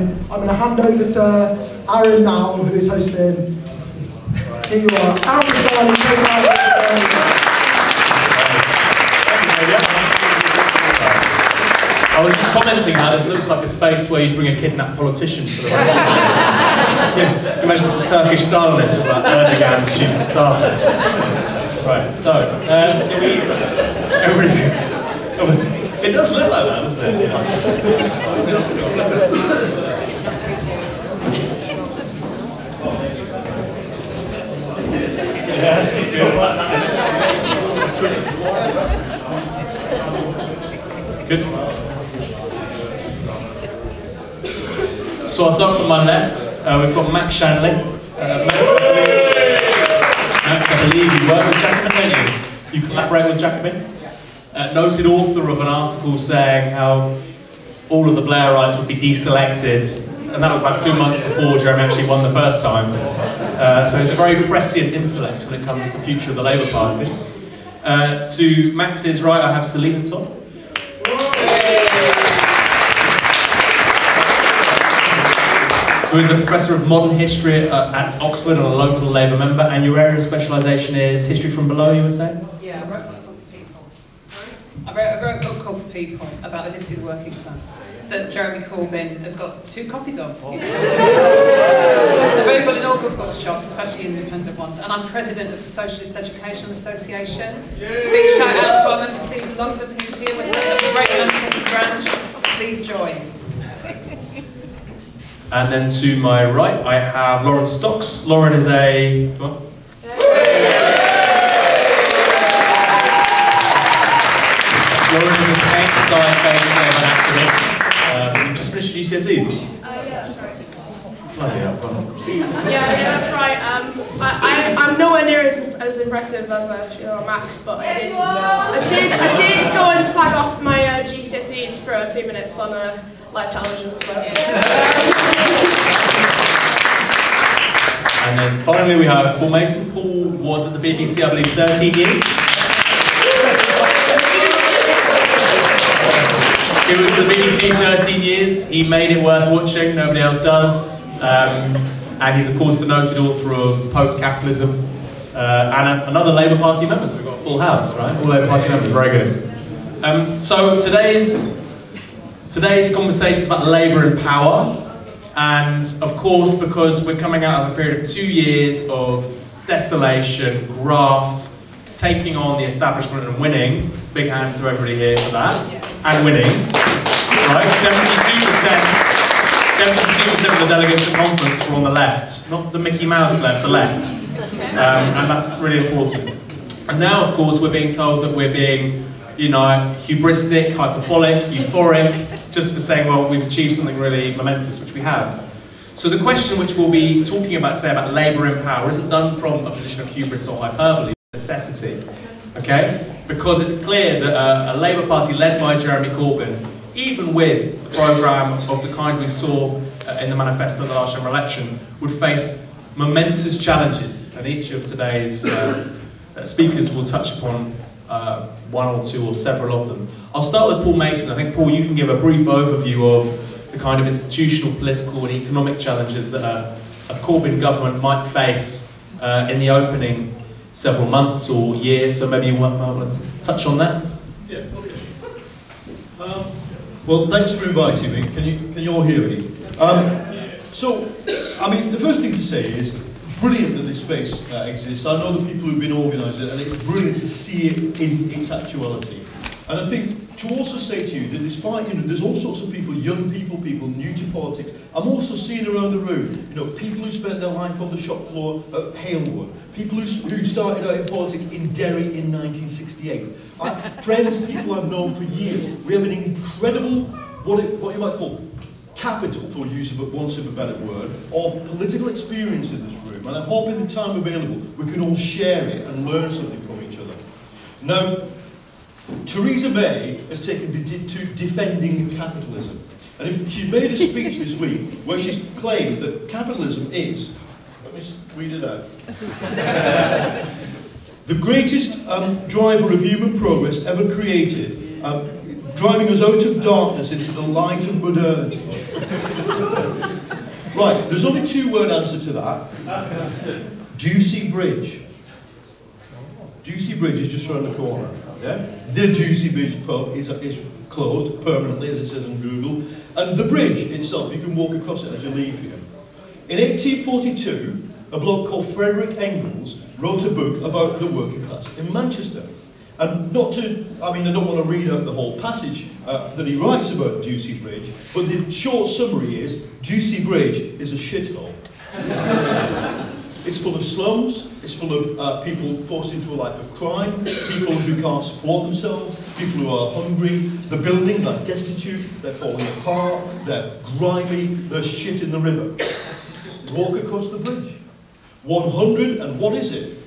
I'm going to hand over to Aaron now, who is hosting. Here you are, Aaron Charlie. I was just commenting how this looks like a space where you'd bring a kidnapped politician for the right yeah, Imagine some Turkish Stalinists with like Erdogan's chief of staff. Right, so, uh, so we, everybody, it does look like that, doesn't it? Yeah, Good. So I'll start from my left. Uh, we've got Max Shanly. Uh, Max, I believe you work with Jacobin, don't you? You collaborate with Jacobin. Uh, noted author of an article saying how all of the Blairites would be deselected, and that was about two months before Jeremy actually won the first time. Uh, so he's a very prescient intellect when it comes to the future of the Labour Party. Uh, to Max's right, I have Selina Todd. who is a professor of modern history at Oxford and a local Labour member, and your area of specialisation is history from below, you were saying? Yeah, I wrote a book called People. I wrote, I wrote a book called People about the history of the working class that Jeremy Corbyn has got two copies of. Available in all good bookshops, especially independent ones. And I'm president of the Socialist Educational Association. Big shout out to our member Steve Longdon who's here. We're setting up a great Manchester branch. Please join. And then to my right, I have Lauren Stocks. Lauren is a... Come on. Lauren is a tech science-based an activist. Just finished GCSEs. Uh, yeah, that's right. Bloody hell, yeah, yeah, that's right. Um, I, I, am nowhere near as, as impressive as uh, you know, Max, but I did, I did, I did go and slag off my uh, GCSEs for uh, two minutes on a live television. So. And then finally we have Paul Mason. Paul was at the BBC, I believe, 13 years. He was the BBC 13 years. He made it worth watching, nobody else does. Um, and he's of course the noted author of Post-Capitalism uh, and a, another Labour Party member, so we've got a full house, right? All Labour Party members, very good. Um, so today's Today's conversation is about labour and power, and of course, because we're coming out of a period of two years of desolation, graft, taking on the establishment and winning. Big hand to everybody here for that. And winning. Right? 72%. 72% of the delegates at conference were on the left, not the Mickey Mouse left, the left. Um, and that's really important. And now, of course, we're being told that we're being, you know, hubristic, hyperbolic, euphoric, just for saying, well, we've achieved something really momentous, which we have. So the question which we'll be talking about today about labour in power isn't done from a position of hubris or hyperbole, necessity, okay? Because it's clear that a, Labour Party led by Jeremy Corbyn, even with the programme of the kind we saw uh, in the manifesto of the last general election, would face momentous challenges, and each of today's uh, uh speakers will touch upon uh, one or two or several of them. I'll start with Paul Mason. I think, Paul, you can give a brief overview of the kind of institutional, political and economic challenges that a, a Corbyn government might face in the opening several months or years, so maybe you want to touch on that? Yeah, okay. Um, well, thanks for inviting me. Can you, can you all hear me? Um, so, I mean, the first thing to say is brilliant that this space uh, exists. I know the people who've been organising it, and it's brilliant to see it in its actuality. And I think to also say to you that despite, you know, there's all sorts of people, young people, people new to politics, I'm also seeing around the room, you know, people who spent their life on the shop floor at Halewood, people who, who started out in politics in Derry in 1968. I, friends, people I've known for years. We have an incredible, what, it, what you might call capital, for use of once of a better word, of political experience in this room. And I hope in the time available we can all share it and learn something from each other. Now, Theresa May has taken to defending capitalism. And she made a speech this week where she claimed that capitalism is, let me read it out, the greatest um, driver of human progress ever created, um, driving us out of darkness into the light of modernity. Right, there's only two word answer to that. Ducie Bridge. Do Ducie Bridge is just around the corner. Yeah? The Ducie Bridge pub is, is closed permanently, as it says on Google. And the bridge itself, you can walk across it as you leave here. In 1842, a bloke called Frederick Engels wrote a book about the working class in Manchester. And not to, I mean, I don't want to read out the whole passage uh, that he writes about Ducie Bridge, but the short summary is Ducie Bridge is a shithole. it's full of slums, it's full of uh, people forced into a life of crime, people who can't support themselves, people who are hungry, the buildings are destitute, they're falling apart, they're grimy, there's shit in the river. Walk across the bridge. 100 and what is it?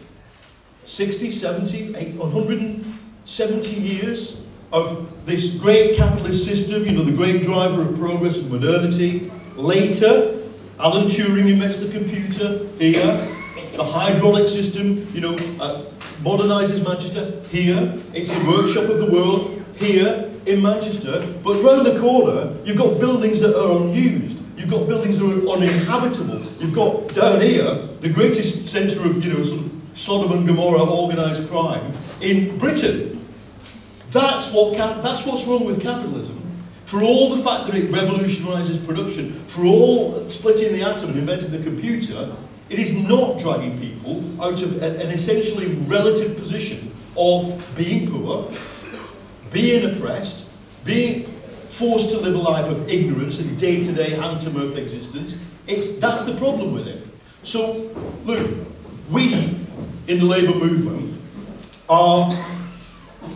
60, 70, 8, 170 years of this great capitalist system, you know, the great driver of progress and modernity. Later, Alan Turing invents the computer here. The hydraulic system, you know, uh, modernises Manchester here. It's the workshop of the world here in Manchester. But round the corner, you've got buildings that are unused. You've got buildings that are uninhabitable. You've got down here the greatest centre of, you know, sort of Sodom and Gomorrah organised crime in Britain. That's, what that's what's wrong with capitalism. For all the fact that it revolutionises production, for all splitting the atom and inventing the computer, it is not dragging people out of an essentially relative position of being poor, being oppressed, being forced to live a life of ignorance and day-to-day hand-to-mouth existence. It's, that's the problem with it. So, look, we in the labour movement are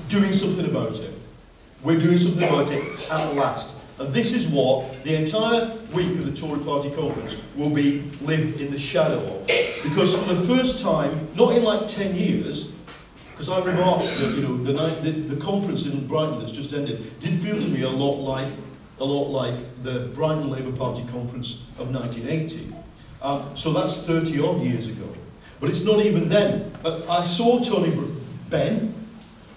doing something about it. We're doing something about it at last. And this is what the entire week of the Tory Party conference will be lived in the shadow of. Because for the first time, not in like 10 years, because I remarked that you know the, night, the, the conference in Brighton that's just ended did feel to me a lot like a lot like the Brighton Labour Party conference of 1980. Um, so that's 30 odd years ago. But it's not even then. But I saw Tony Benn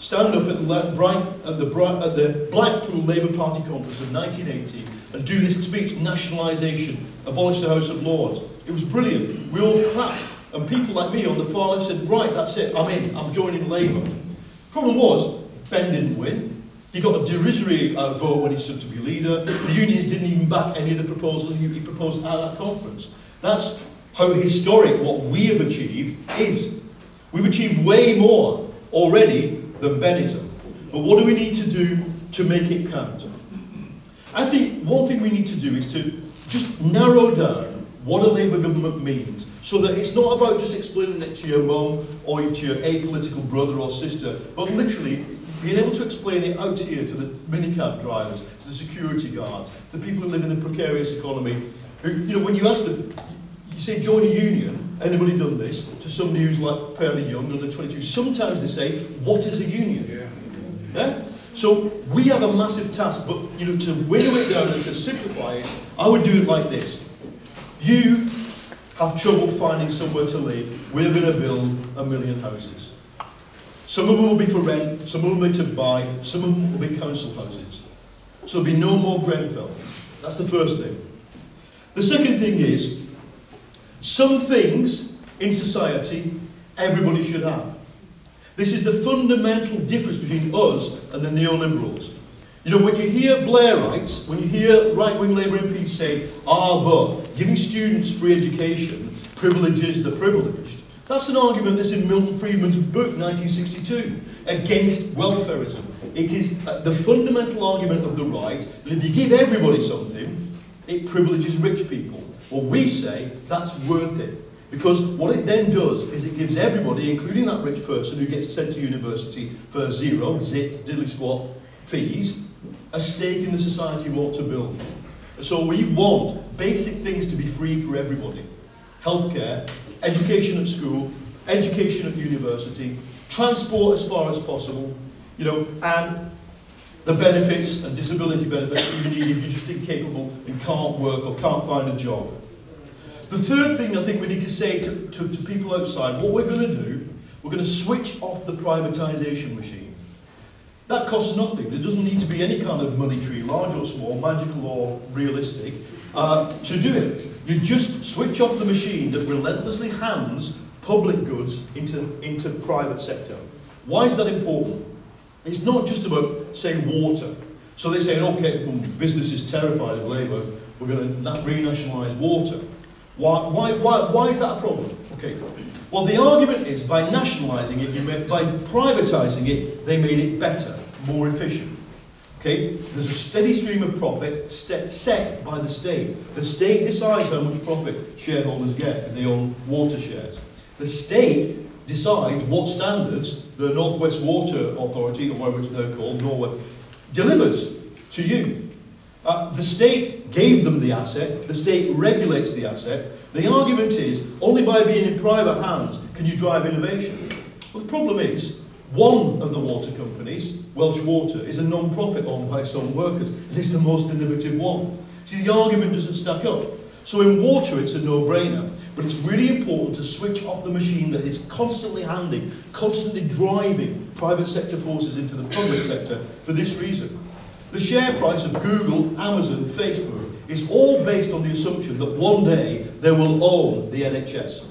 stand up at the, Bright, at the, Bright, at the Blackpool Labour Party conference of 1980 and do this speech, nationalisation, abolish the House of Lords. It was brilliant. We all clapped. And people like me on the far left said, right, that's it, I'm in, I'm joining Labour. Problem was, Benn didn't win. He got a derisory uh, vote when he stood to be leader. The unions didn't even back any of the proposals he, he proposed at that conference. That's how historic what we have achieved is. We've achieved way more already than Bennism. But what do we need to do to make it count? I think one thing we need to do is to just narrow down what a Labour government means so that it's not about just explaining it to your mum or to your apolitical brother or sister, but literally being able to explain it out here to the minicab drivers, to the security guards, to people who live in a precarious economy. Who, you know, when you ask them, you say join a union, anybody done this, to somebody who's like fairly young, under 22, sometimes they say, what is a union? Yeah. yeah? So we have a massive task, but you know, to winnow it down and to simplify it, I would do it like this. You have trouble finding somewhere to live, we're going to build a million houses. Some of them will be for rent, some of them will be to buy, some of them will be council houses. So there'll be no more Grenfell. That's the first thing. The second thing is, some things in society everybody should have. This is the fundamental difference between us and the neoliberals. You know, when you hear Blairites, when you hear right-wing Labour MPs say, ah, but giving students free education privileges the privileged, that's an argument that's in Milton Friedman's book, 1962, against welfareism. It is uh, the fundamental argument of the right that if you give everybody something, it privileges rich people. Well, we say that's worth it. Because what it then does is it gives everybody, including that rich person who gets sent to university for zero, zip, diddly squat fees, a stake in the society we want to build. So we want basic things to be free for everybody. Healthcare, education at school, education at university, transport as far as possible, you know, and the benefits and disability benefits that you need if you're just incapable and can't work or can't find a job. The third thing I think we need to say to, to, to people outside, what we're going to do, we're going to switch off the privatisation machine. That costs nothing. There doesn't need to be any kind of money tree, large or small, magical or realistic, uh, to do it. You just switch off the machine that relentlessly hands public goods into, into private sector. Why is that important? It's not just about, say, water. So they say, okay, well, business is terrified of Labour, we're going to renationalise water. Why, why, why, why is that a problem? Okay. Well, the argument is by nationalising it, you by privatising it, they made it better, more efficient. Okay, there's a steady stream of profit set by the state. The state decides how much profit shareholders get if they own water shares. The state decides what standards the Northwest Water Authority, or whatever they're called, Norway, delivers to you. Uh, the state gave them the asset, the state regulates the asset. The argument is, only by being in private hands can you drive innovation. Well, the problem is, one of the water companies, Welsh Water, is a non-profit owned by its own workers, and it's the most innovative one. See, the argument doesn't stack up. So in water, it's a no-brainer, but it's really important to switch off the machine that is constantly handing, constantly driving private sector forces into the public sector for this reason. The share price of Google, Amazon, Facebook is all based on the assumption that one day they will own the NHS.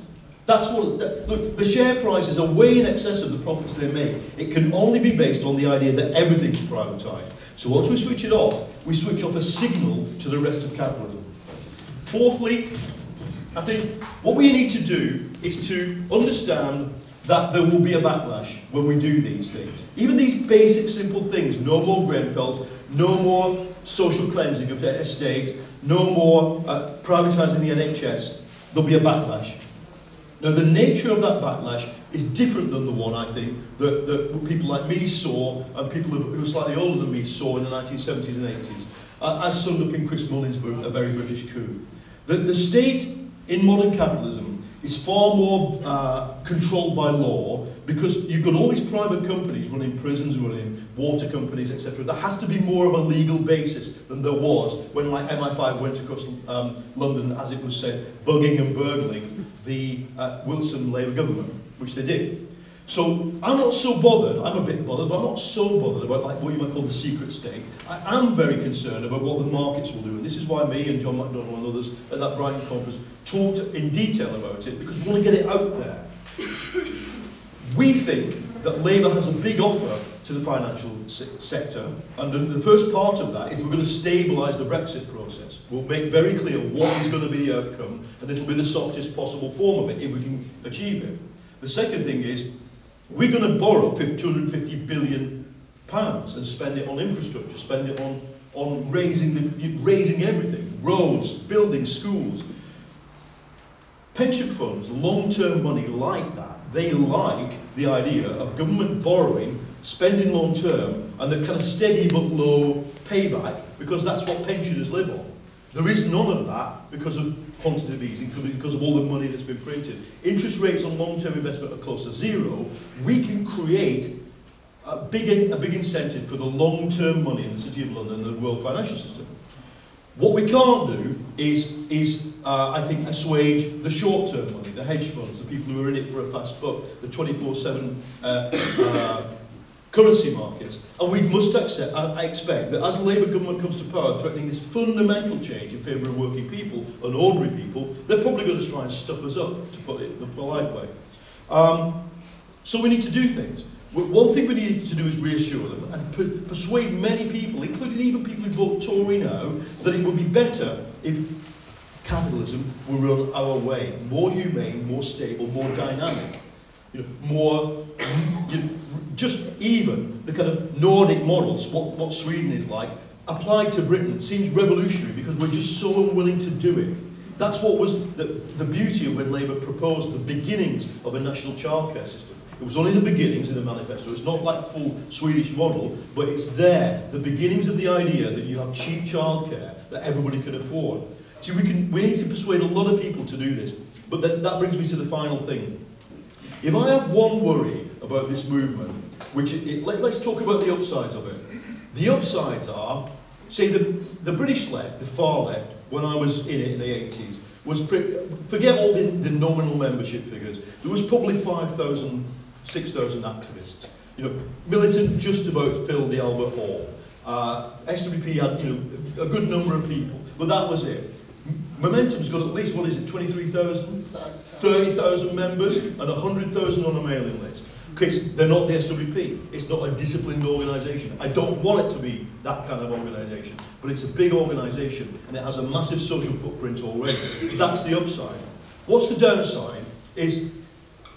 That's what, that, look, the share prices are way in excess of the profits they make. It can only be based on the idea that everything is privatised. So once we switch it off, we switch off a signal to the rest of capitalism. Fourthly, I think what we need to do is to understand that there will be a backlash when we do these things. Even these basic, simple things, no more Grenfells, no more social cleansing of their estates, no more uh, privatising the NHS, there'll be a backlash. Now, the nature of that backlash is different than the one, I think, that, that people like me saw and people who are slightly older than me saw in the 1970s and 80s, uh, as summed up in Chris Mullins' book, A Very British Coup. The, the state in modern capitalism is far more uh, controlled by law because you've got all these private companies running prisons, running water companies, etc. There has to be more of a legal basis than there was when like MI5 went across um, London, as it was said, bugging and burgling the uh, Wilson Labour government, which they did. So I'm not so bothered, I'm a bit bothered, but I'm not so bothered about like what you might call the secret state. I am very concerned about what the markets will do, and this is why me and John McDonnell and others at that Brighton conference talked in detail about it, because we want to get it out there. We think that Labour has a big offer to the financial se sector, and the, first part of that is we're going to stabilise the Brexit process. We'll make very clear what is going to be the outcome, and it'll be the softest possible form of it if we can achieve it. The second thing is we're going to borrow 250 billion pounds and spend it on infrastructure, spend it on, on raising, the, raising everything, roads, buildings, schools. Pension funds, long-term money like that, they like the idea of government borrowing, spending long-term, and a kind of steady but low payback, because that's what pensioners live on. There is none of that because of quantitative easing, because of all the money that's been printed. Interest rates on long-term investment are close to zero. We can create a big, a big incentive for the long-term money in the City of London and the world financial system. What we can't do is, is uh, I think, assuage the short-term money, the hedge funds, the people who are in it for a fast buck, the 24-7 uh, uh, currency markets. And we must accept, I expect that as a Labour government comes to power threatening this fundamental change in favour of working people and ordinary people, they're probably going to try and stuff us up, to put it in a polite way. Um, so we need to do things. One thing we need to do is reassure them and per persuade many people, including even people who vote Tory now, that it would be better if capitalism were run our way, more humane, more stable, more dynamic, you know, more you know, just even the kind of Nordic models, what, what Sweden is like, applied to Britain seems revolutionary because we're just so unwilling to do it. That's what was the, the beauty of when Labour proposed the beginnings of a national childcare system. It was only the beginnings in the manifesto. It's not like full Swedish model, but it's there, the beginnings of the idea that you have cheap childcare that everybody can afford. See, we, can, we need to persuade a lot of people to do this. But that, that brings me to the final thing. If I have one worry about this movement, which it, it, let, us talk about the upsides of it. The upsides are, say, the, the British left, the far left, when I was in it in the 80s, was, forget all the, the nominal membership figures, there was probably 5,000, 6,000 activists. You know, Militant just about filled the Albert Hall. Uh, SWP had, you know, a good number of people, but that was it. Momentum's got at least, what is it, 23,000? 30,000 members and 100,000 on a mailing list. Because they're not the SWP. It's not a disciplined organisation. I don't want it to be that kind of organisation. But it's a big organisation and it has a massive social footprint already. That's the upside. What's the downside is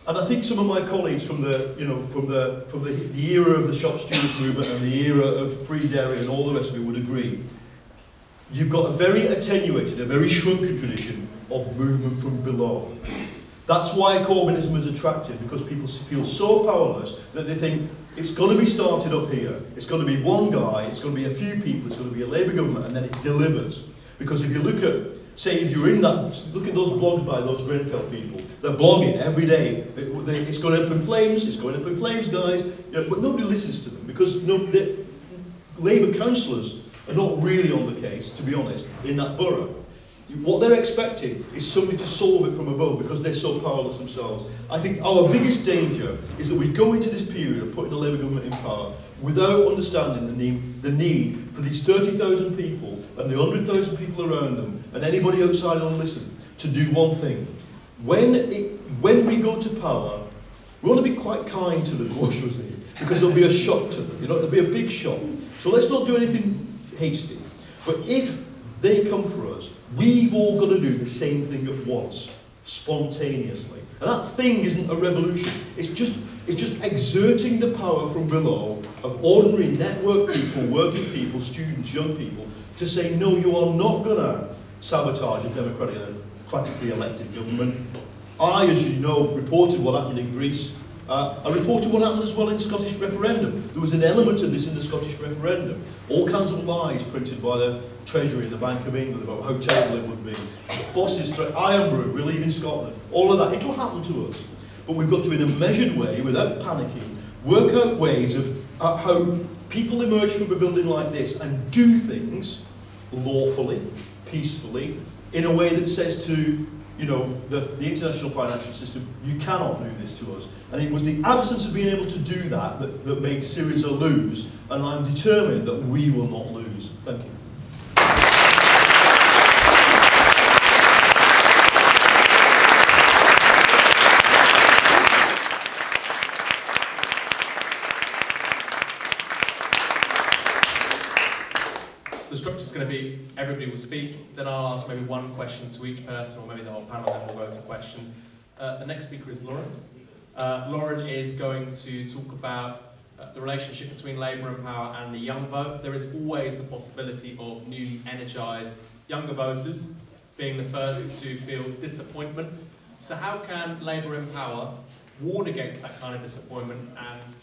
and I think some of my colleagues from the, you know, from the, from the, the era of the shop stewards movement and the era of Free Derry and all the rest of it would agree. You've got a very attenuated, a very shrunken tradition of movement from below. That's why Corbynism is attractive, because people feel so powerless that they think it's going to be started up here. It's going to be one guy, it's going to be a few people, it's going to be a Labour government, and then it delivers. Because if you look at say if you're in that, look at those blogs by those Grenfell people. They're blogging every day. It's going up in flames, it's going up in flames, guys. You know, but nobody listens to them because no, Labour councillors are not really on the case, to be honest, in that borough. What they're expecting is somebody to solve it from above because they're so powerless themselves. I think our biggest danger is that we go into this period of putting the Labour government in power without understanding the need, the need for these 30,000 people and the 100,000 people around them and anybody outside who'll listen to do one thing. When, it, when we go to power, we want to be quite kind to the bourgeoisie because there'll be a shock to them. You know, there'll be a big shock. So let's not do anything hasty. But if they come for us, we've all got to do the same thing at once, spontaneously. And that thing isn't a revolution. It's just, it's just exerting the power from below of ordinary network people, working people, students, young people, to say, no, you are not going to sabotage a democratically elected government. I, as you know, reported what happened in Greece. Uh, I reported what happened as well in the Scottish referendum. There was an element of this in the Scottish referendum. All kinds of lies printed by the Treasury and the Bank of England about how terrible it would be. Bosses through Irn-Bru, we're leaving Scotland. All of that, it'll happen to us. But we've got to, in a measured way, without panicking, work out ways of uh, how people emerge from a building like this and do things lawfully, peacefully, in a way that says to you know, the, the international financial system, you cannot do this to us. And it was the absence of being able to do that that, that made Syriza lose, and I'm determined that we will not lose. Thank you. The structure is going to be everybody will speak, then I'll ask maybe one question to each person, or maybe the whole panel, then we'll go to questions. Uh, the next speaker is Lauren. Uh, Lauren is going to talk about uh, the relationship between Labour and Power and the young vote. There is always the possibility of newly energised younger voters being the first to feel disappointment. So how can Labour in Power ward against that kind of disappointment and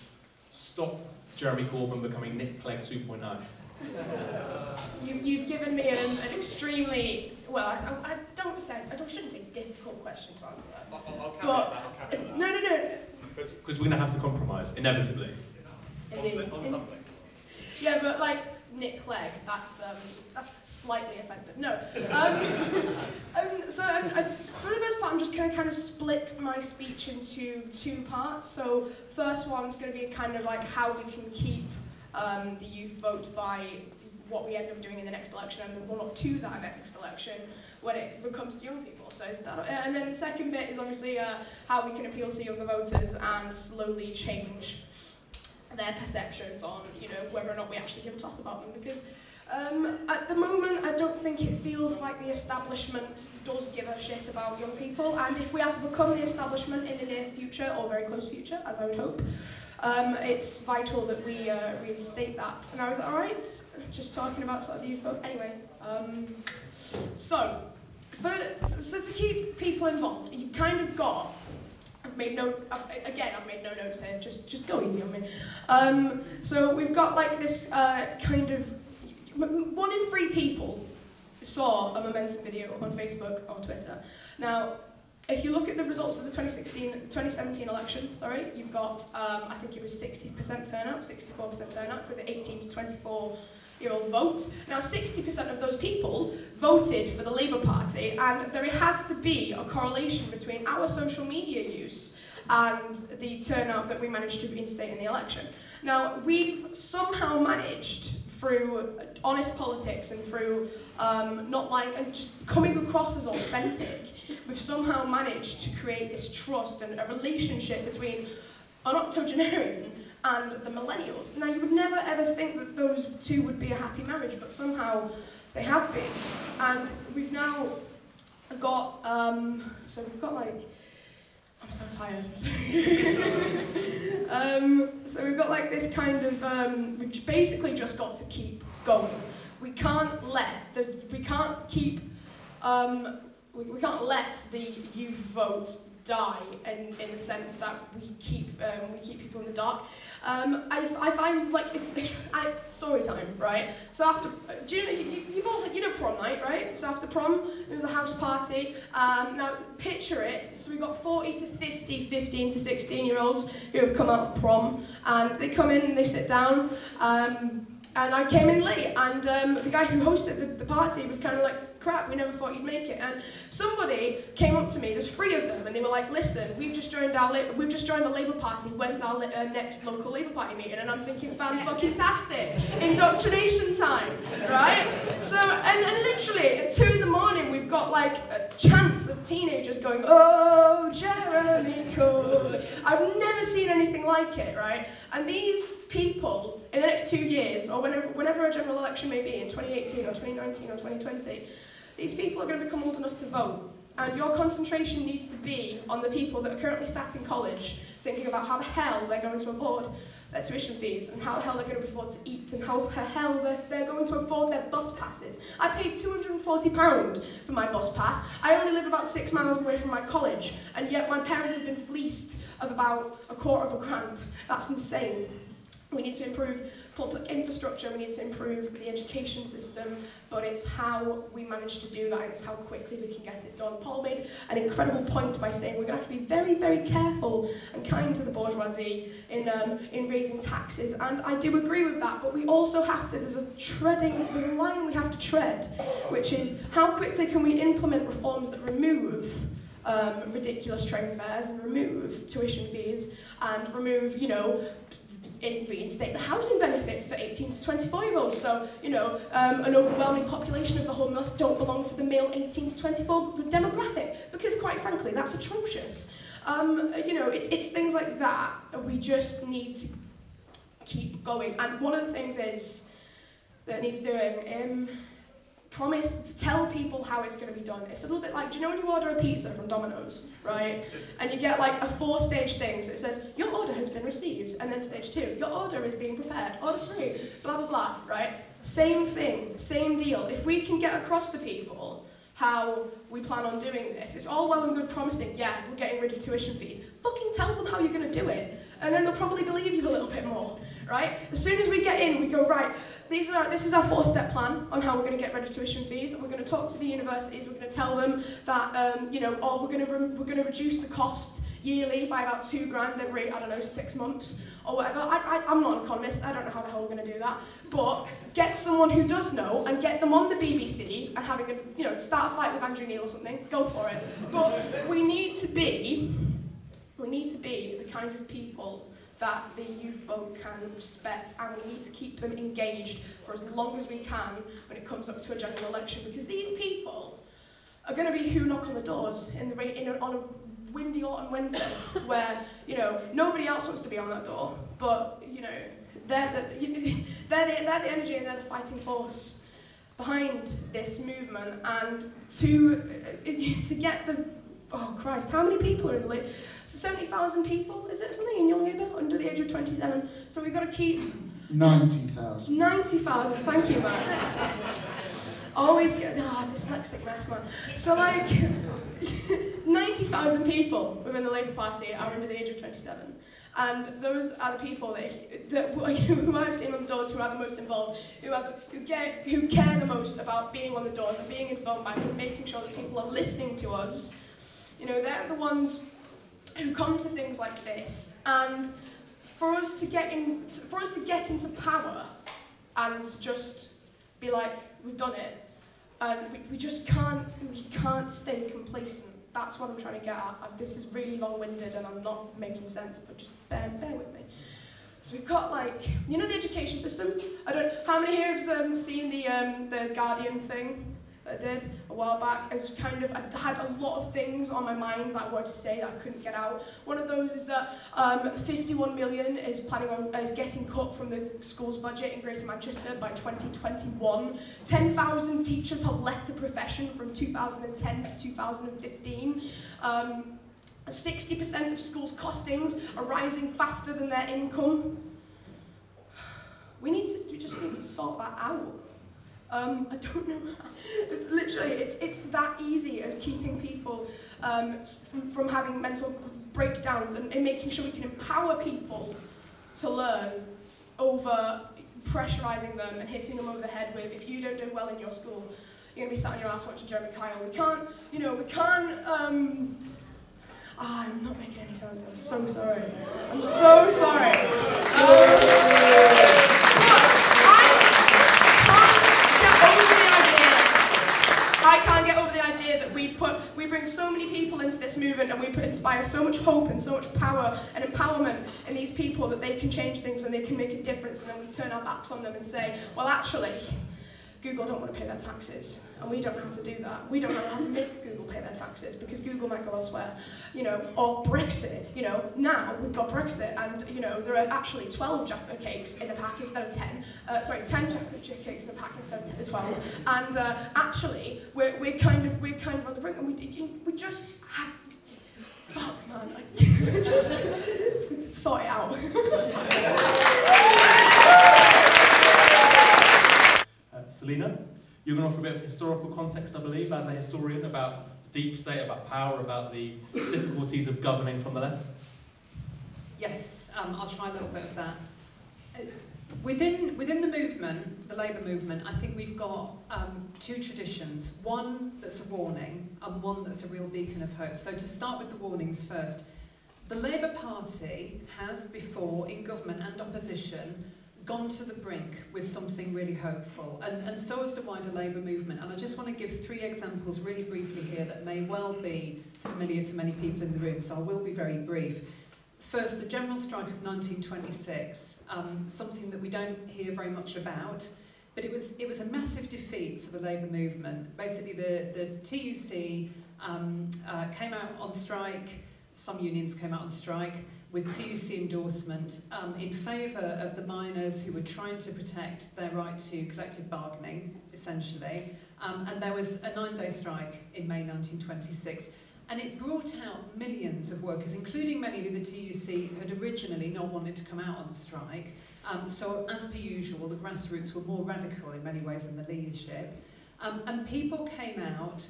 stop Jeremy Corbyn becoming Nick Clegg 2.0? You, have given me an, an, extremely well. I, I, don't say I don't, shouldn't say difficult question to answer. I'll, I'll but, that, no, no, no. Because we're going to have to compromise inevitably. Indeed. On, something. Yeah, but like Nick Clegg, that's um, that's slightly offensive. No. Um, um, so um, I, for the most part, I'm just going to kind of split my speech into two parts. So first one's going to be kind of like how we can keep um, the youth vote by what we end up doing in the next election and the run-up to that next election when it comes to young people. So that, uh, and then the second bit is obviously uh, how we can appeal to younger voters and slowly change their perceptions on you know whether or not we actually give a toss about them because um, at the moment I don't think it feels like the establishment does give a shit about young people and if we are to become the establishment in the near future or very close future as I would hope um, it's vital that we uh, reinstate that. And I was like, all right, just talking about sort of the youth vote. Anyway, um, so, so to keep people involved, you've kind of got I've made no, again, I've made no notes here, just, just go easy on me. Um, so we've got like this uh, kind of, one in three people saw a Momentum video on Facebook or Twitter. Now, if you look at the results of the 2016, 2017 election, sorry, you've got, um, I think it was 60% turnout, 64% turnout, so the 18 to 24 year old vote. Now, 60% of those people voted for the Labour Party, and there has to be a correlation between our social media use and the turnout that we managed to reinstate in the election. Now, we've somehow managed through honest politics and through um, not like and just coming across as authentic, we've somehow managed to create this trust and a relationship between an octogenarian and the millennials. Now, you would never ever think that those two would be a happy marriage, but somehow they have been. And we've now got, um, so we've got like, I'm so tired. I'm sorry. um, so we've got like this kind of, um, we've basically just got to keep going. We can't let the, we can't keep, um, we, we can't let the youth vote die in, in the sense that we keep um, we keep people in the dark. Um, I, I find like if, I, story time, right? So after do you know you, you've all you know prom night, right? So after prom, it was a house party. Um, now picture it. So we've got 40 to 50, 15 to 16 year olds who have come out of prom, and they come in and they sit down. Um, and I came in late, and um, the guy who hosted the, the party was kind of like, crap, we never thought you'd make it. And somebody came up to me, there's three of them, and they were like, listen, we've just joined our we've just joined the Labour Party, when's our uh, next local Labour Party meeting? And I'm thinking, fan fucking tastic, indoctrination time, right? So, and, and literally, at two in the morning, we've got like a chants of teenagers going, oh, Jeremy Corbyn. I've never seen anything like it, right? And these people in the next two years, or whenever, whenever a general election may be, in 2018 or 2019 or 2020, These people are going to become old enough to vote, and your concentration needs to be on the people that are currently sat in college thinking about how the hell they're going to afford their tuition fees and how the hell they're going to afford to eat and how the hell they're, they're going to afford their bus passes. I paid £240 for my bus pass. I only live about six miles away from my college and yet my parents have been fleeced of about a quarter of a grand. That's insane. We need to improve infrastructure, we need to improve the education system, but it's how we manage to do that and it's how quickly we can get it done. Paul made an incredible point by saying we're going to have to be very, very careful and kind to the bourgeoisie in, um, in raising taxes, and I do agree with that, but we also have to, there's a treading, there's a line we have to tread, which is how quickly can we implement reforms that remove um, ridiculous train fares and remove tuition fees and remove, you know, in reinstate the housing benefits for 18 to 24 year olds. So, you know, um, an overwhelming population of the homeless don't belong to the male 18 to 24 demographic because, quite frankly, that's atrocious. Um, you know, it's, it's things like that we just need to keep going. And one of the things is that needs doing, um, promise to tell people how it's going to be done. It's a little bit like, do you know when you order a pizza from Domino's, right? And you get like a four stage thing. So it says, your order has been received. And then stage two, your order is being prepared. Order three, blah, blah, blah, right? Same thing, same deal. If we can get across to people how we plan on doing this, it's all well and good promising, yeah, we're getting rid of tuition fees. Fucking tell them how you're going to do it. And then they'll probably believe you a little bit more, right? As soon as we get in, we go, right, these are, this is our four-step plan on how we're going to get rid of tuition fees. We're going to talk to the universities. We're going to tell them that, um, you know, oh, we're going to we're going to reduce the cost yearly by about two grand every, I don't know, six months or whatever. I, I, I'm not an economist. I don't know how the hell we're going to do that. But get someone who does know and get them on the BBC and having a, you know, start a fight with Andrew Neil or something. Go for it. But we need to be, we need to be the kind of people that the youth vote can respect and we need to keep them engaged for as long as we can when it comes up to a general election because these people are going to be who knock on the doors in the in a, on windy autumn Wednesday where you know nobody else wants to be on that door but you know they're the, they're the, they're the energy and they're the fighting force behind this movement and to to get the oh Christ, how many people are in the league? So 70,000 people, is it something in Young Labour under the age of 27? So we've got to keep... 90,000. 90,000, thank you Max. Always get, ah, oh, dyslexic mess man. So like, 90,000 people within the Labour Party are under the age of 27. And those are the people that, that who I've seen on the doors who are the most involved, who, are the, who, get, who care the most about being on the doors and being in phone banks and making sure that people are listening to us you know, they're the ones who come to things like this. And for us to get in, for us to get into power and just be like, we've done it, and we, we just can't, we can't stay complacent. That's what I'm trying to get at. This is really long-winded and I'm not making sense, but just bear, bear with me. So we've got like, you know the education system? I don't, how many here have um, seen the, um, the Guardian thing I did a while back? It's kind of, I had a lot of things on my mind that I wanted to say that I couldn't get out. One of those is that um, 51 million is planning on, is getting cut from the school's budget in Greater Manchester by 2021. 10,000 teachers have left the profession from 2010 to 2015. Um, 60% of schools' costings are rising faster than their income. We need to, we just need to sort that out. Um, I don't know. It's literally, it's, it's that easy as keeping people um, from, from having mental breakdowns and, and making sure we can empower people to learn over pressurizing them and hitting them over the head with, if you don't do well in your school, you're going to be sat on your ass watching Jeremy Kyle. We can't, you know, we can't, um, Ah, I'm not making any sense. I'm so sorry. I'm so sorry. Um, I can't get over the idea that we put we bring so many people into this movement and we inspire so much hope and so much power and empowerment in these people that they can change things and they can make a difference and then we turn our backs on them and say, well actually, Google don't want to pay their taxes, and we don't know how to do that. We don't know how to make Google pay their taxes because Google might go elsewhere, you know, or Brexit, you know, now we've got Brexit and, you know, there are actually 12 Jaffa cakes in a pack instead of 10, uh, sorry, 10 Jaffa cakes in a pack instead of 10, 12, and uh, actually, we're, we're kind of, we're kind of on the brink, and we, we just have, fuck man, like, just sort it out. Selina, you're going to offer a bit of historical context, I believe, as a historian, about the deep state, about power, about the difficulties of governing from the left. Yes, um, I'll try a little bit of that. Uh, Within, within the movement, the Labour movement, I think we've got um, two traditions. One that's a warning and one that's a real beacon of hope. So to start with the warnings first, the Labour Party has before, in government and opposition, gone to the brink with something really hopeful, and, and so has the wider Labour movement. And I just want to give three examples really briefly here that may well be familiar to many people in the room, so I will be very brief. First, the general strike of 1926, um, something that we don't hear very much about, but it was, it was a massive defeat for the Labour movement. Basically, the, the TUC um, uh, came out on strike, some unions came out on strike, with TUC endorsement um, in favour of the miners who were trying to protect their right to collective bargaining, essentially. Um, and there was a nine-day strike in May 1926. And it brought out millions of workers, including many who the TUC had originally not wanted to come out on strike. Um, so, as per usual, the grassroots were more radical in many ways than the leadership. Um, and people came out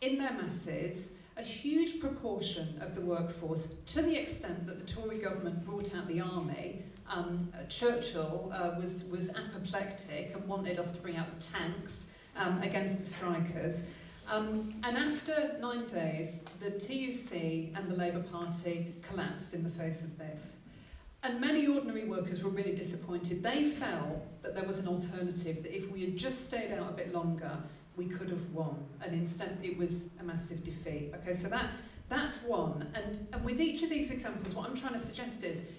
in their masses, a huge proportion of the workforce, to the extent that the Tory government brought out the army. Um, Churchill uh, was, was apoplectic and wanted us to bring out the tanks um, against the strikers. Um, and after nine days, the TUC and the Labour Party collapsed in the face of this. And many ordinary workers were really disappointed. They felt that there was an alternative, that if we had just stayed out a bit longer, we could have won. And instead, it was a massive defeat. Okay, so that, that's one. And, and with each of these examples, what I'm trying to suggest is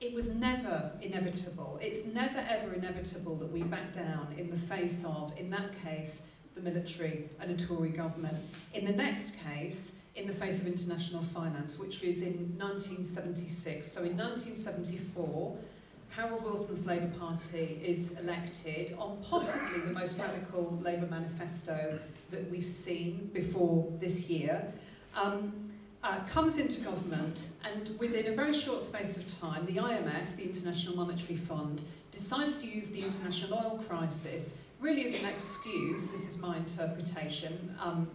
it was never inevitable. It's never, ever inevitable that we back down in the face of, in that case, the military and a Tory government. In the next case, in the face of international finance, which was in 1976. So in 1974, Harold Wilson's Labour Party is elected on possibly the most radical Labour manifesto that we've seen before this year. Um, uh, comes into government and within a very short space of time, the IMF, the International Monetary Fund, decides to use the international oil crisis really as an excuse, this is my interpretation, um,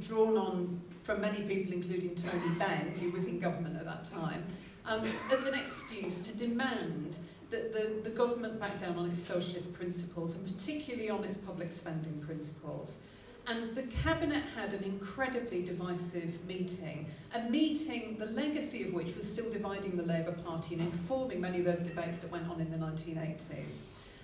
drawn on from many people, including Tony Benn, who was in government at that time, um, as an excuse to demand that the, the government back down on its socialist principles and particularly on its public spending principles. And the cabinet had an incredibly divisive meeting, a meeting the legacy of which was still dividing the Labour Party and informing many of those debates that went on in the 1980s.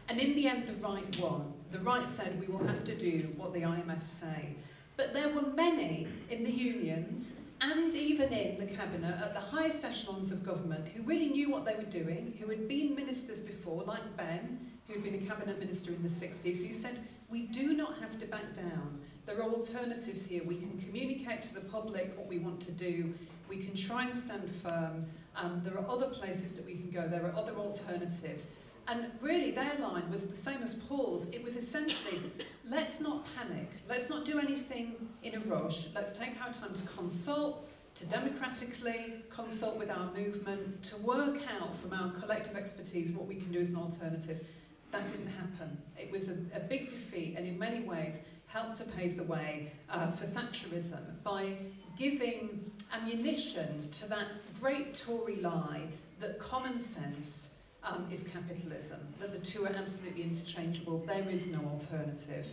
And in the end, the right won. The right said we will have to do what the IMF say. But there were many in the unions and even in the cabinet at the highest echelons of government who really knew what they were doing, who had been ministers before, like Ben, who had been a cabinet minister in the 60s, who said, we do not have to back down. There are alternatives here. We can communicate to the public what we want to do. We can try and stand firm. Um, there are other places that we can go. There are other alternatives. And really, their line was the same as Paul's. It was essentially, let's not panic. Let's not do anything in a rush. Let's take our time to consult, to democratically consult with our movement, to work out from our collective expertise what we can do as an alternative. That didn't happen. It was a, a big defeat and in many ways helped to pave the way uh, for Thatcherism by giving ammunition to that great Tory lie that common sense um, is capitalism, that the two are absolutely interchangeable, there is no alternative.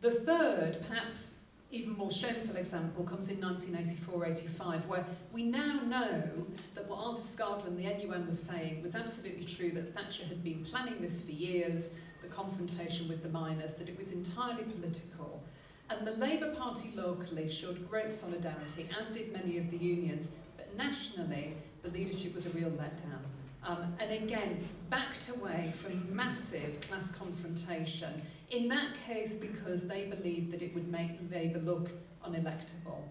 The third, perhaps even more shameful example comes in 1984-85, where we now know that what Arthur Scargill, the NUM, was saying was absolutely true, that Thatcher had been planning this for years, the confrontation with the miners, that it was entirely political. And the Labour Party locally showed great solidarity, as did many of the unions, but nationally, the leadership was a real letdown. Um, and again, backed away from massive class confrontation, in that case because they believed that it would make Labour look unelectable.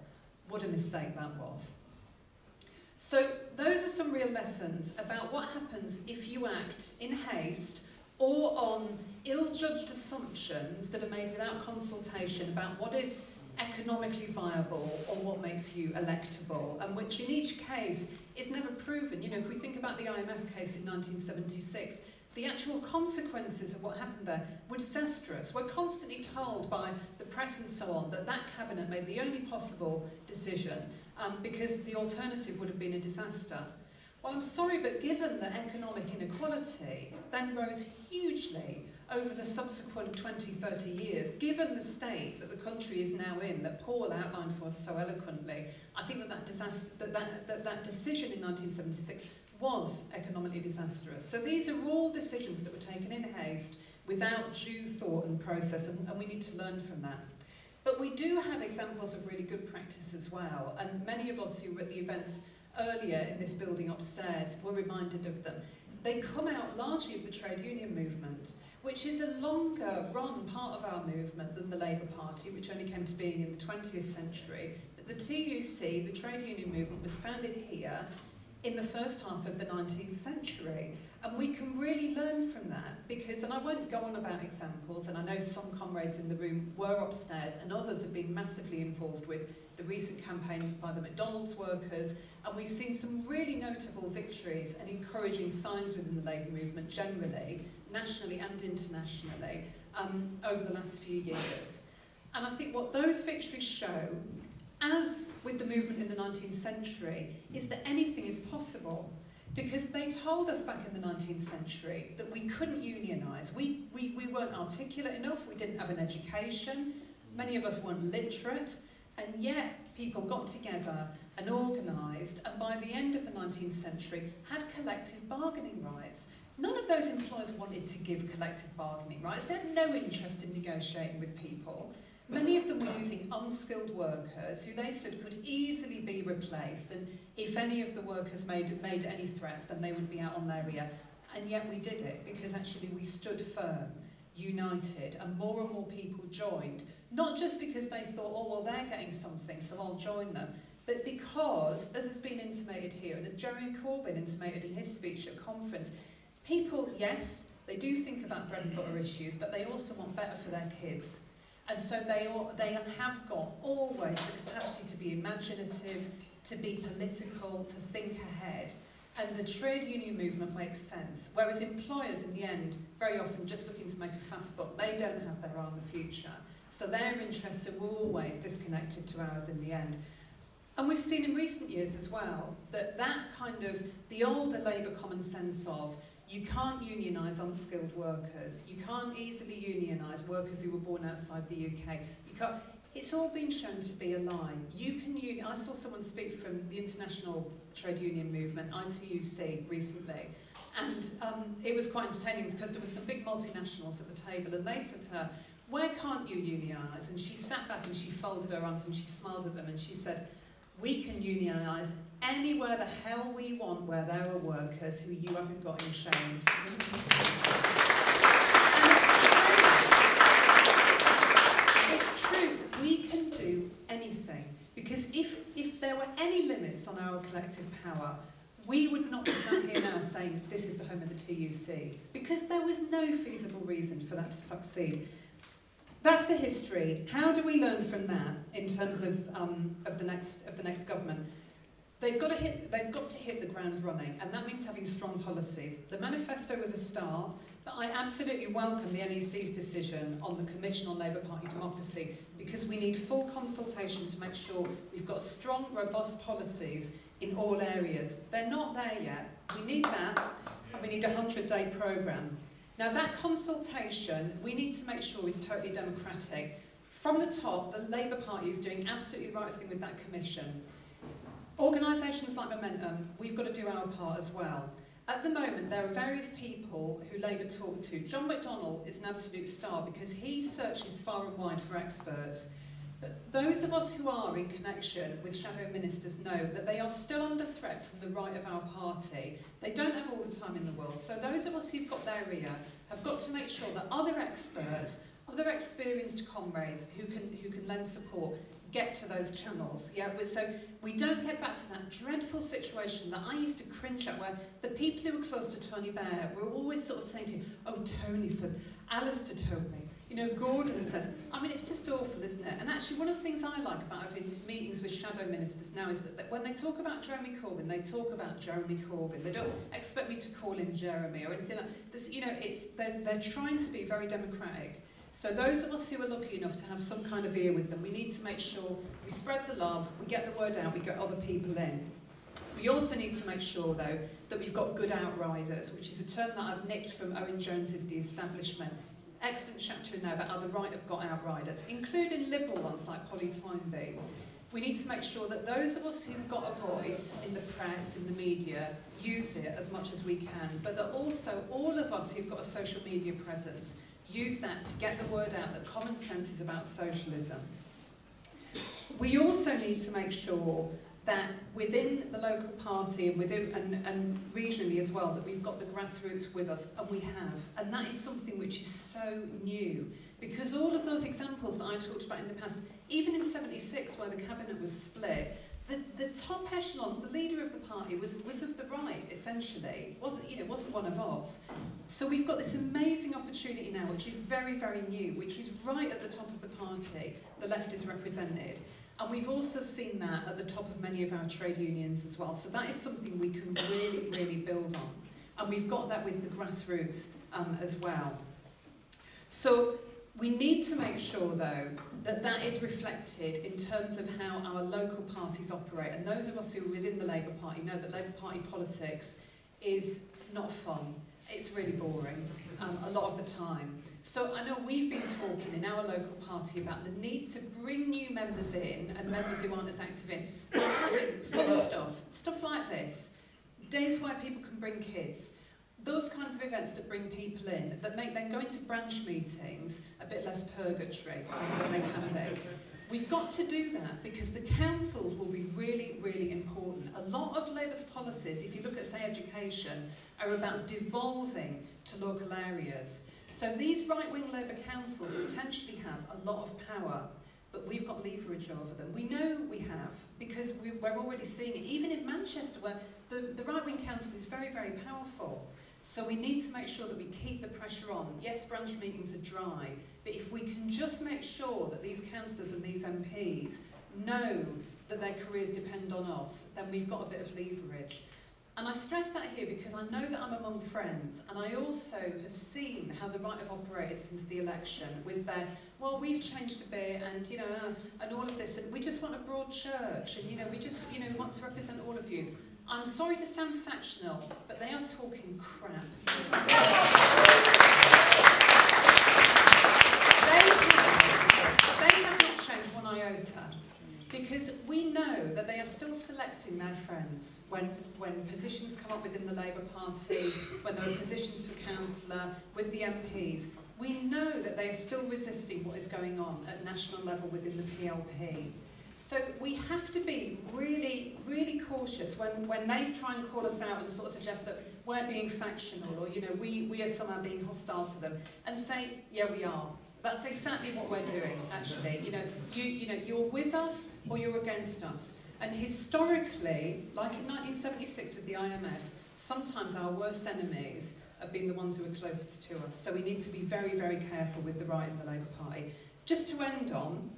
What a mistake that was. So those are some real lessons about what happens if you act in haste or on ill-judged assumptions that are made without consultation about what is economically viable or what makes you electable, and which in each case is never proven. You know, if we think about the IMF case in 1976, the actual consequences of what happened there were disastrous. We're constantly told by the press and so on that that cabinet made the only possible decision um, because the alternative would have been a disaster. Well, I'm sorry, but given that economic inequality then rose hugely over the subsequent 20, 30 years, given the state that the country is now in, that Paul outlined for us so eloquently, I think that that, disaster, that, that, that, that decision in 1976 was economically disastrous. So these are all decisions that were taken in haste without due thought and process, and, and we need to learn from that. But we do have examples of really good practice as well, and many of us who were at the events earlier in this building upstairs were reminded of them. They come out largely of the trade union movement which is a longer run part of our movement than the Labour Party, which only came to being in the 20th century. But the TUC, the trade union movement, was founded here in the first half of the 19th century. And we can really learn from that because, and I won't go on about examples, and I know some comrades in the room were upstairs and others have been massively involved with the recent campaign by the McDonald's workers, and we've seen some really notable victories and encouraging signs within the labour movement generally, nationally and internationally, um, over the last few years. And I think what those victories show, as with the movement in the 19th century, is that anything is possible. Because they told us back in the 19th century that we couldn't unionise. We, we, we weren't articulate enough, we didn't have an education, many of us weren't literate, and yet people got together and organised, and by the end of the 19th century had collective bargaining rights. None of those employers wanted to give collective bargaining rights. They had no interest in negotiating with people. Many of them were using unskilled workers who they said could easily be replaced and if any of the workers made, made any threats then they would be out on their ear. And yet we did it because actually we stood firm, united and more and more people joined. Not just because they thought, oh well they're getting something so I'll join them, but because, as has been intimated here and as Jeremy Corbyn intimated in his speech at conference, People, yes, they do think about bread and butter issues, but they also want better for their kids. And so they, all, they have got always the capacity to be imaginative, to be political, to think ahead. And the trade union movement makes sense. Whereas employers, in the end, very often just looking to make a fast buck, they don't have their eye on the future. So their interests are always disconnected to ours in the end. And we've seen in recent years as well that that kind of, the older Labour common sense of you can't unionise unskilled workers. You can't easily unionise workers who were born outside the UK. You can't, it's all been shown to be a lie. You can union, I saw someone speak from the International Trade Union Movement, ITUC, recently, and um, it was quite entertaining because there were some big multinationals at the table and they said to her, where can't you unionise? And she sat back and she folded her arms and she smiled at them and she said, We can unionise anywhere the hell we want where there are workers who you haven't got in chains. It's true. We can do anything. Because if, if there were any limits on our collective power, we would not be sat here now saying this is the home of the TUC. Because there was no feasible reason for that to succeed. That's the history. How do we learn from that in terms of, um, of, the, next, of the next government? They've got, to hit, they've got to hit the ground running, and that means having strong policies. The manifesto was a start, but I absolutely welcome the NEC's decision on the Commission on Labour Party Democracy because we need full consultation to make sure we've got strong, robust policies in all areas. They're not there yet. We need that, and we need a 100-day programme. Now that consultation, we need to make sure is totally democratic. From the top, the Labour Party is doing absolutely the right thing with that commission. Organisations like Momentum, we've got to do our part as well. At the moment, there are various people who Labour talk to. John McDonnell is an absolute star because he searches far and wide for experts. But those of us who are in connection with shadow ministers know that they are still under threat from the right of our party. They don't have all the time in the world. So those of us who've got their ear have got to make sure that other experts, other experienced comrades who can, who can lend support get to those channels. Yeah, so we don't get back to that dreadful situation that I used to cringe at where the people who were close to Tony Blair were always sort of saying to him, oh, Tony said, Alistair told me, you know, Gordon says, I mean, it's just awful, isn't it? And actually, one of the things I like about having meetings with shadow ministers now is that when they talk about Jeremy Corbyn, they talk about Jeremy Corbyn. They don't expect me to call him Jeremy or anything like this. You know, it's, they're, they're trying to be very democratic. So those of us who are lucky enough to have some kind of ear with them, we need to make sure we spread the love, we get the word out, we get other people in. We also need to make sure, though, that we've got good outriders, which is a term that I've nicked from Owen Jones's The Establishment. Excellent chapter in there about how the right have got outriders, including liberal ones like Polly Toynbee. We need to make sure that those of us who've got a voice in the press, in the media, use it as much as we can, but that also all of us who've got a social media presence use that to get the word out that common sense is about socialism. We also need to make sure that within the local party and within and, and regionally as well, that we've got the grassroots with us, and we have. And that is something which is so new. Because all of those examples that I talked about in the past, even in 76 where the cabinet was split, the, the top echelons, the leader of the party was, was of the right, essentially. Wasn't, you know, wasn't one of us. So we've got this amazing opportunity now, which is very, very new, which is right at the top of the party. The left is represented. And we've also seen that at the top of many of our trade unions as well. So that is something we can really, really build on. And we've got that with the grassroots um, as well. So we need to make sure, though, that that is reflected in terms of how our local parties operate. And those of us who are within the Labour Party know that Labour Party politics is not fun. It's really boring um, a lot of the time. So I know we've been talking in our local party about the need to bring new members in and members who aren't as active in, having fun stuff, stuff like this, days where people can bring kids, those kinds of events that bring people in, that make them going to branch meetings a bit less purgatory than they can be. We've got to do that because the councils will be really, really important. A lot of Labour's policies, if you look at, say, education, are about devolving to local areas. So these right-wing Labour councils potentially have a lot of power, but we've got leverage over them. We know we have, because we, we're already seeing it. Even in Manchester, where the, the right-wing council is very, very powerful. So we need to make sure that we keep the pressure on. Yes, branch meetings are dry, but if we can just make sure that these councillors and these MPs know that their careers depend on us, then we've got a bit of leverage. And I stress that here because I know that I'm among friends, and I also have seen how the right have operated since the election with their, well, we've changed a bit, and you know, and all of this, and we just want a broad church, and you know, we just, you know, want to represent all of you. I'm sorry to sound factional, but they are talking crap. they, have, they have not changed one iota because we know that they are still selecting their friends when, when positions come up within the Labour Party, when there are positions for councillor, with the MPs. We know that they are still resisting what is going on at national level within the PLP. So we have to be really, really cautious when, when they try and call us out and sort of suggest that we're being factional or, you know, we, we are somehow being hostile to them and say, yeah, we are. That's exactly what we're doing, actually. You know, you, you know, you're with us or you're against us. And historically, like in 1976 with the IMF, sometimes our worst enemies have been the ones who are closest to us. So we need to be very, very careful with the right and the Labour Party. Just to end on,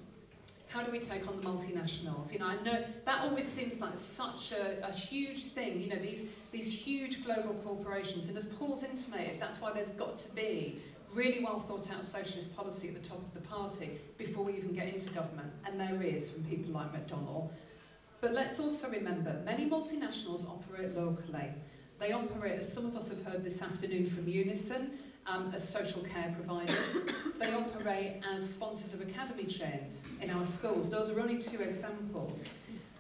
how do we take on the multinationals? You know, I know that always seems like such a, a huge thing, you know, these, these huge global corporations. And as Paul's intimated, that's why there's got to be really well thought out socialist policy at the top of the party before we even get into government. And there is from people like McDonnell. But let's also remember, many multinationals operate locally. They operate, as some of us have heard this afternoon from Unison, um, as social care providers. they operate as sponsors of academy chains in our schools. Those are only two examples.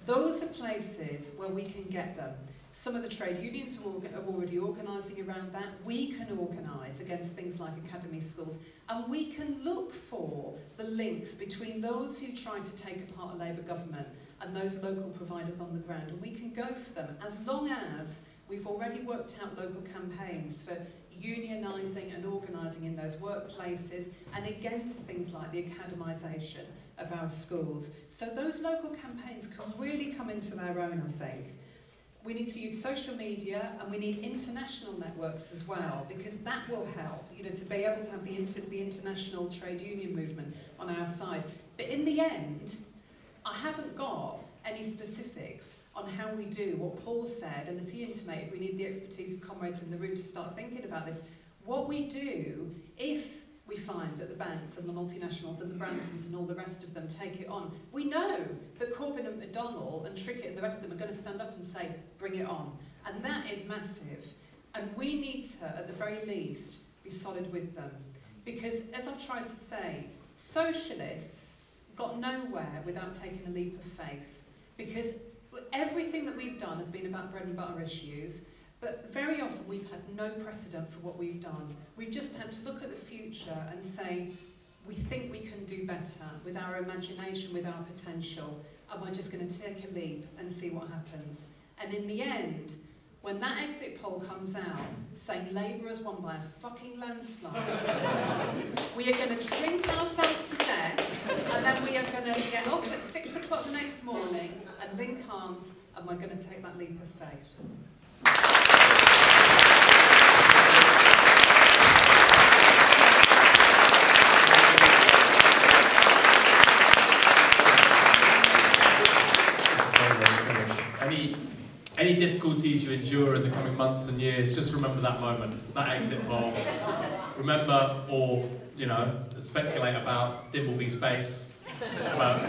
Those are places where we can get them. Some of the trade unions are, are already organising around that. We can organise against things like academy schools. And we can look for the links between those who try to take apart a Labour government and those local providers on the ground. And we can go for them as long as We've already worked out local campaigns for unionising and organising in those workplaces and against things like the academisation of our schools. So those local campaigns can really come into their own, I think. We need to use social media and we need international networks as well because that will help, you know, to be able to have the, inter the international trade union movement on our side. But in the end, I haven't got any specifics on how we do what Paul said, and as he intimated, we need the expertise of comrades in the room to start thinking about this. What we do if we find that the banks and the multinationals and the Bransons and all the rest of them take it on, we know that Corbyn and McDonnell and Trickett and the rest of them are going to stand up and say, bring it on. And that is massive. And we need to, at the very least, be solid with them. Because, as I've tried to say, socialists got nowhere without taking a leap of faith. Because everything that we've done has been about bread and butter issues, but very often we've had no precedent for what we've done. We've just had to look at the future and say, we think we can do better with our imagination, with our potential. and we're just going to take a leap and see what happens? And in the end, when that exit poll comes out saying Labour has won by a fucking landslide, we are going to drink ourselves to death and then we are going to get up at six o'clock the next morning and link arms and we're going to take that leap of faith. Any difficulties you endure in the coming months and years, just remember that moment, that exit poll. Remember, or, you know, speculate about Dimbleby's face, about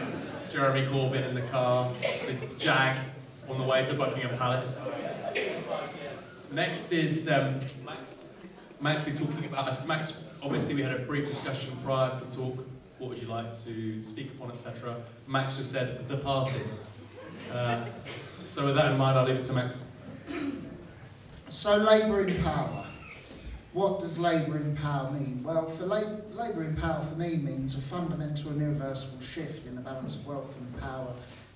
Jeremy Corbyn in the car, the Jag on the way to Buckingham Palace. Next is um, Max. Max be talking about, Max, obviously we had a brief discussion prior to the talk, what would you like to speak upon, etc. Max just said, the party. Uh, so with that in mind, I'll leave it to Max. So Labour in power. What does Labour in power mean? Well, for Labour in power for me means a fundamental and irreversible shift in the balance of wealth and power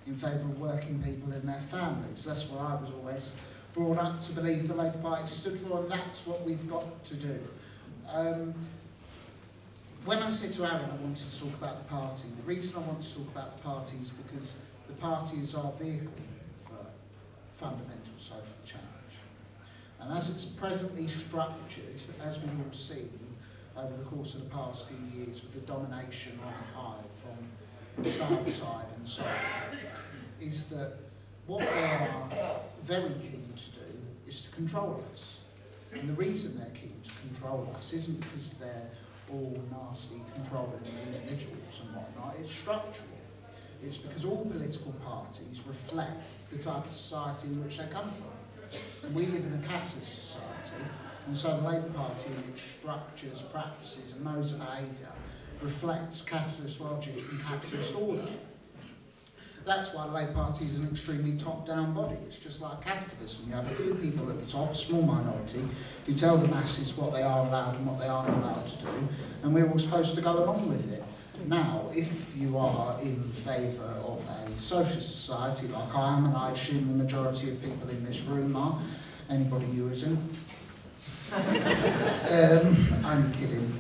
in favour of working people and their families. That's what I was always brought up to believe the Labour Party stood for, and that's what we've got to do. Um, when I said to Aaron I wanted to talk about the party, the reason I want to talk about the party is because the party is our vehicle fundamental social change. And as it's presently structured, as we've all seen over the course of the past few years with the domination on high from the Southside and so on, is that what they are very keen to do is to control us. And the reason they're keen to control us isn't because they're all nasty controlling individuals and whatnot, it's structural. It's because all political parties reflect the type of society in which they come from. we live in a capitalist society, and so the Labour Party in its structures, practices and modes of behaviour reflects capitalist logic and capitalist order. That's why the Labour Party is an extremely top-down body. It's just like capitalism. You have a few people at the top, small minority, who tell the masses what they are allowed and what they aren't allowed to do, and we're all supposed to go along with it. Now, if you are in favour of a socialist society like I am, and I assume the majority of people in this room are. Anybody who isn't. um, I'm kidding.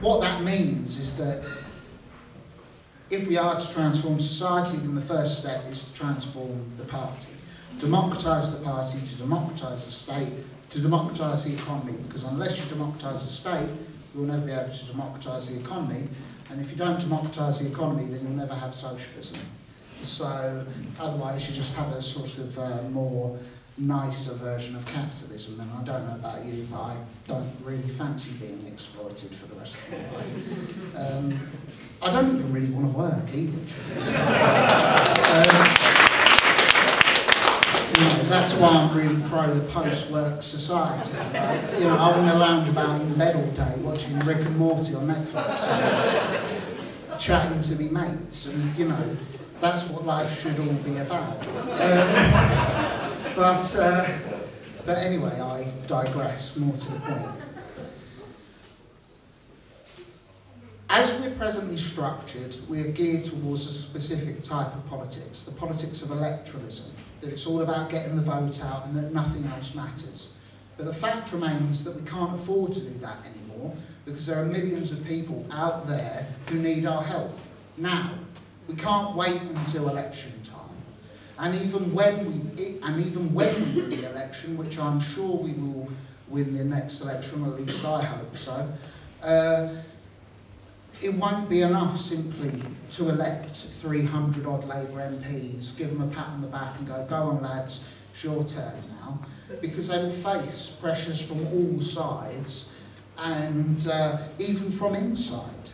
what that means is that if we are to transform society, then the first step is to transform the party. Democratise the party, to democratise the state, to democratise the economy, because unless you democratise the state, you'll never be able to democratise the economy, And if you don't democratise the economy, then you'll never have socialism. So otherwise you just have a sort of uh, more nicer version of capitalism. And I don't know about you, but I don't really fancy being exploited for the rest of my life. Um, I don't even really want to work either. um, that's why I'm really pro the post-work society. You know, I want to lounge about in bed all day watching Rick and Morty on Netflix, and chatting to me mates, and you know, that's what life should all be about. Um, but, uh, but anyway, I digress, more to the point. As we're presently structured, we are geared towards a specific type of politics, the politics of electoralism, that it's all about getting the vote out and that nothing else matters. But the fact remains that we can't afford to do that anymore because there are millions of people out there who need our help now. We can't wait until election time. And even when we, and even when we win the election, which I'm sure we will win the next election, or at least I hope so, uh, it won't be enough simply to elect 300 odd Labour MPs, give them a pat on the back and go, go on lads, it's your turn now, because they will face pressures from all sides and uh, even from inside.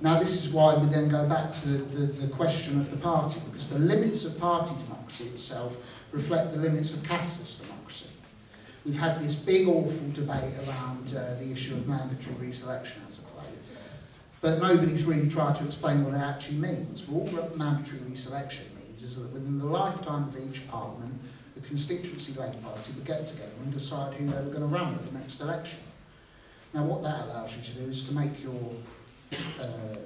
Now this is why we then go back to the, the, the question of the party, because the limits of party democracy itself reflect the limits of capitalist democracy. We've had this big awful debate around uh, the issue of mandatory reselection as of but nobody's really tried to explain what it actually means. Well, all mandatory reselection means is that within the lifetime of each parliament, the constituency Labour Party would get together and decide who they were going to run at the next election. Now, what that allows you to do is to make your uh,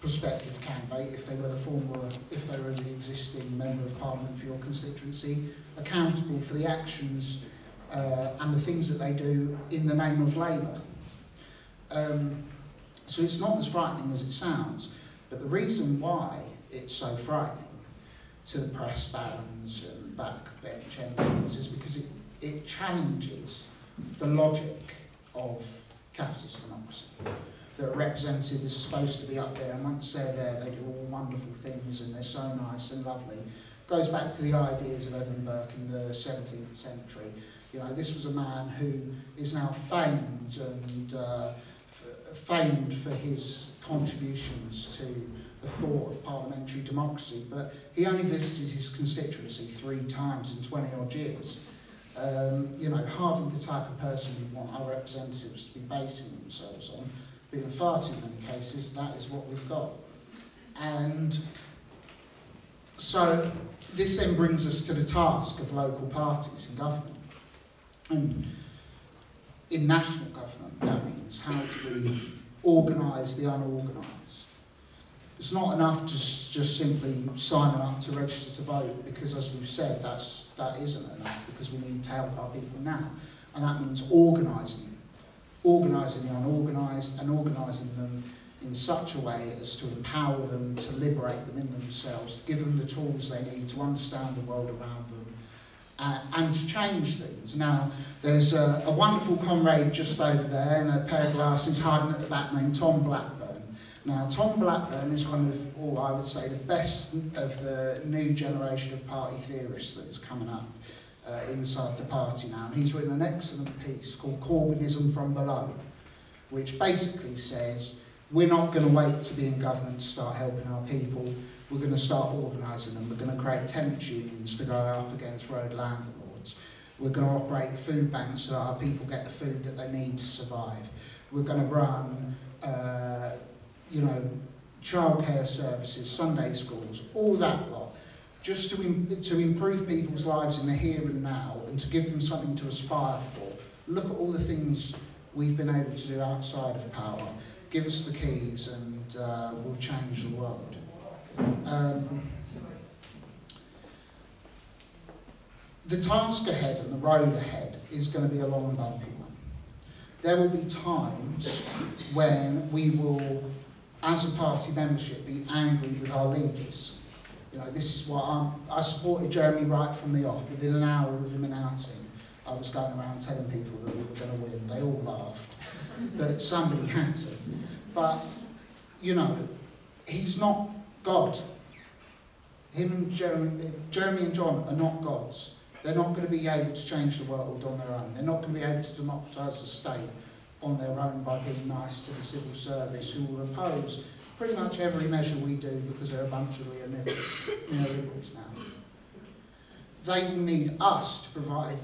prospective candidate, if they were the former, if they were the existing member of parliament for your constituency, accountable for the actions uh, and the things that they do in the name of Labour. Um, So it's not as frightening as it sounds, but the reason why it's so frightening to the press barons and backbench MPs is because it, it challenges the logic of capitalist democracy. That a representative is supposed to be up there and once they're there they do all wonderful things and they're so nice and lovely goes back to the ideas of Edmund Burke in the 17th century. You know this was a man who is now famed and uh, famed for his contributions to the thought of parliamentary democracy, but he only visited his constituency three times in 20 odd years. Um, you know, hardly the type of person we want our representatives to be basing themselves on, but in far too many cases, that is what we've got. And so this then brings us to the task of local parties in government. And in national government, means. How do we organise the unorganised? It's not enough to just simply sign up to register to vote because, as we've said, that's, that isn't enough because we need to help our people now. And that means organising, organising the unorganised and organising them in such a way as to empower them, to liberate them in themselves, to give them the tools they need to understand the world around them, uh, and to change things. Now, there's a, a, wonderful comrade just over there in a pair of glasses hiding at the back named Tom Blackburn. Now, Tom Blackburn is one of, or I would say, the best of the new generation of party theorists that is coming up uh, inside the party now. And he's written an excellent piece called Corbynism from Below, which basically says we're not going to wait to be in government to start helping our people we're going to start organising them. We're going to create tenants unions to go up against road landlords. We're going to operate food banks so that our people get the food that they need to survive. We're going to run, uh, you know, childcare services, Sunday schools, all that lot, just to, Im to improve people's lives in the here and now and to give them something to aspire for. Look at all the things we've been able to do outside of power give us the keys and uh, we'll change the world. Um, the task ahead and the road ahead is going to be a long and bumpy one. There will be times when we will, as a party membership, be angry with our leaders. You know, this is what I'm, I supported Jeremy right from the off. Within an hour of him announcing, I was going around telling people that we were going to win. They all laughed, but somebody had to. But, you know, he's not God. Him Jeremy, eh, Jeremy and John are not gods. They're not going to be able to change the world on their own. They're not going to be able to democratise the state on their own by being nice to the civil service who will oppose pretty much every measure we do because they're a bunch of neoliberals now. They need us to provide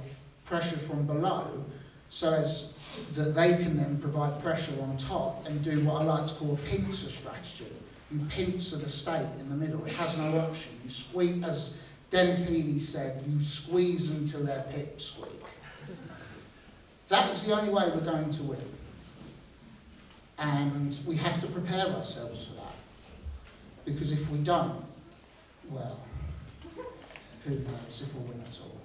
pressure from below so as that they can then provide pressure on top and do what I like to call a pincer strategy. You pincer the state in the middle. It has no option. You squeeze, as Denis Healey said, you squeeze until their pips squeak. That is the only way we're going to win. And we have to prepare ourselves for that. Because if we don't, well, who knows if we'll win at all.